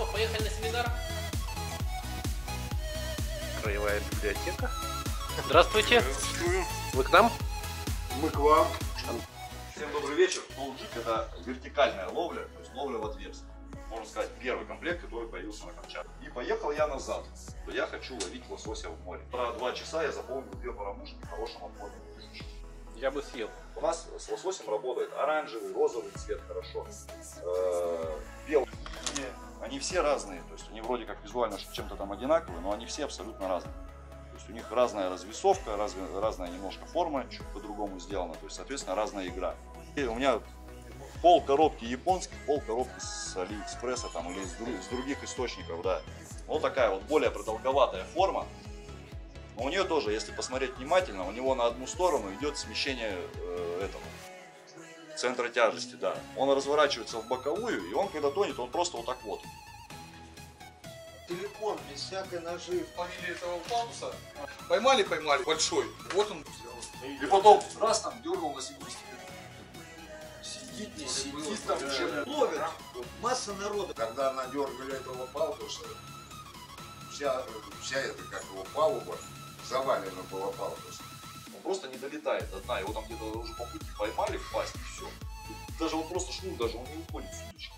что, поехали на семинар? Краевая библиотека. Здравствуйте. Вы к нам? Мы к вам. Всем добрый вечер. Ноутжик это вертикальная ловля, то есть ловля в отверстие. Можно сказать, первый комплект, который появился на Камчатке. И поехал я назад, то я хочу ловить лосося в море. Про два часа я заполнил две барамушки в хорошем обходе. Я бы съел. У нас с лососем работает оранжевый, розовый цвет хорошо, э, белый. Они все разные, то есть они вроде как визуально чем-то там одинаковые, но они все абсолютно разные. То есть у них разная развесовка, разная, разная немножко форма, чуть по-другому сделана, то есть, соответственно, разная игра. И у меня пол коробки японских, пол коробки с Алиэкспресса там, или друг- с других источников, да. Вот такая вот более продолговатая форма. Но у нее тоже, если посмотреть внимательно, у него на одну сторону идет смещение э, этого центра тяжести, да. Он разворачивается в боковую, и он когда тонет, он просто вот так вот. Телефон без всякой наживки. Ловили этого пауса. Поймали, поймали. Большой. Вот он. И потом раз там дернул на 70. Сидит, не Сидит сидит, там, там чем- ловит. Масса народа. Когда надергали этого палтуса, вся, вся эта, как его, палуба завалена была палтусом. Он просто не долетает до дна, его там где-то уже по пути поймали в пасть и все. Даже вот просто шнур даже, он не уходит с удочки.